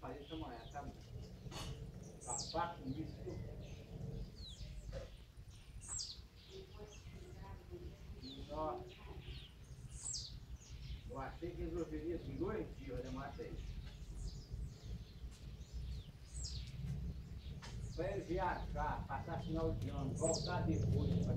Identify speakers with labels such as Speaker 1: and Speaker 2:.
Speaker 1: tem amanhã, tá bom? Passar com isso. Nossa. Eu achei que resolveria isso em dois dias, né, Matei? É para ele viajar, passar final de ano, voltar depois para